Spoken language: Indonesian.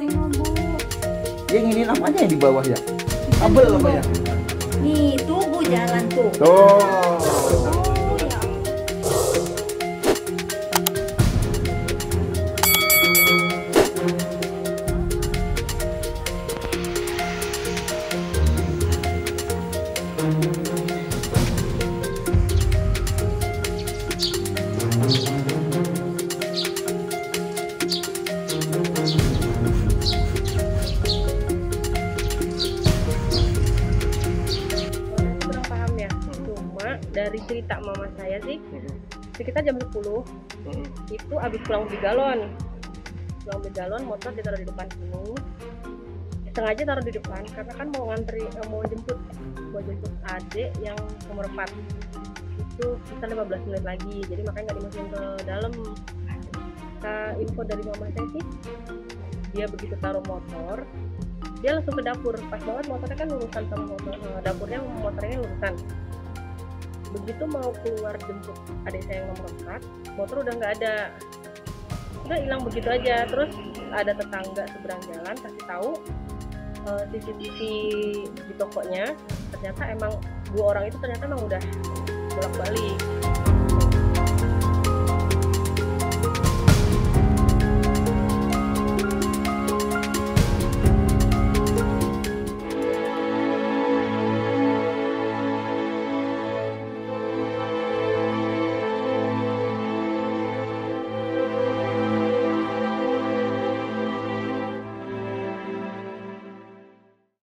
Yang ini namanya yang di bawah ya. Kabel apa ya? Nih, tunggu jalan tuh. Tuh. Oh, ya. Dari cerita mama saya sih sekitar jam 10 itu abis pulang beli galon. Pulang beli galon motor ditaruh di depan sini. Sengaja taruh di depan karena kan mau ngantri eh, mau jemput mau jemput adik yang nomor 4 itu bisa 15 menit lagi jadi makanya nggak dimasukin ke dalam. Nah, info dari mama saya sih dia begitu taruh motor dia langsung ke dapur. Pas banget motornya kan lurusan sama motor eh, dapurnya motornya lurusan begitu mau keluar jemput adik saya yang nomor 4 motor udah nggak ada. Udah hilang begitu aja. Terus ada tetangga seberang jalan kasih tahu eh, CCTV di tokonya. Ternyata emang dua orang itu ternyata emang udah bolak balik